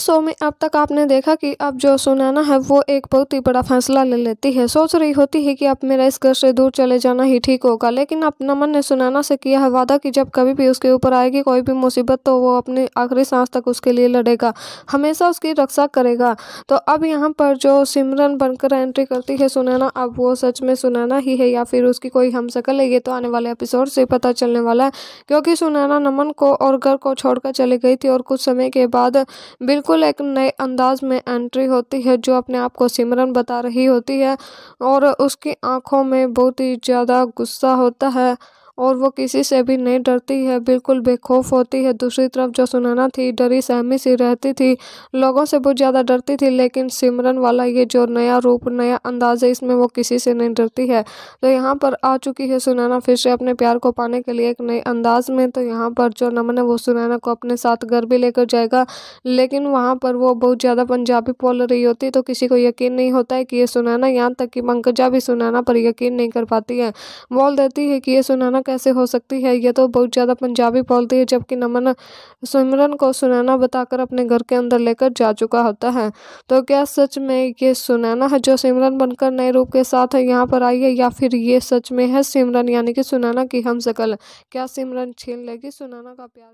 Show में अब तक आपने देखा कि अब जो सुनैना है वो एक बहुत ही बड़ा फैसला ले लेती है। सोच रही होती है कि अब मेरा इस घर से दूर चले जाना ही ठीक होगा, लेकिन अब नमन ने सुनैना से किया है वादा कि जब कभी भी उसके ऊपर आएगी, कोई भी मुसीबत तो वो अपनी आखिरी सांस तक उसके लिए लड़ेगा, हमेशा उसकी रक्षा करेगा। तो अब यहाँ पर जो सिमरन बनकर एंट्री करती है सुनैना, अब वो सच में सुनैना ही है या फिर उसकी कोई हम शकल है, ये तो आने वाले एपिसोड से पता चलने वाला है। क्योंकि सुनैना नमन को और घर को छोड़कर चली गई थी और कुछ समय के बाद बिल्कुल एक नए अंदाज में एंट्री होती है, जो अपने आप को सिमरन बता रही होती है और उसकी आँखों में बहुत ही ज़्यादा गुस्सा होता है। और वो किसी से भी नहीं डरती है, बिल्कुल बेखौफ होती है। दूसरी तरफ़ जो सुनाना थी, डरी, सहमी सी रहती थी, लोगों से बहुत ज़्यादा डरती थी, लेकिन सिमरन वाला ये जो नया रूप, नया अंदाज है, इसमें वो किसी से नहीं डरती है। तो यहाँ पर आ चुकी है सुनाना फिर से अपने प्यार को पाने के लिए एक नए अंदाज में। तो यहाँ पर जो नमन है, वो सुनैना को अपने साथ घर भी लेकर जाएगा, लेकिन वहाँ पर वो बहुत ज़्यादा पंजाबी बोल रही होती है तो किसी को यकीन नहीं होता है कि ये सुनैना यहाँ तक कि पंकजा भी सुनैना पर यकीन नहीं कर पाती है। बोल देती है कि ये सुनैना कैसे हो सकती है? यह तो बहुत ज़्यादा पंजाबी बोलती है, जबकि नमन सिमरन को सुनैना बताकर अपने घर के अंदर लेकर जा चुका होता है। तो क्या सच में ये सुनैना है जो सिमरन बनकर नए रूप के साथ यहाँ पर आई है, या फिर ये सच में है सिमरन, यानी कि सुनैना की हम क्या सिमरन छीन लेगी? सुनैना का प्यार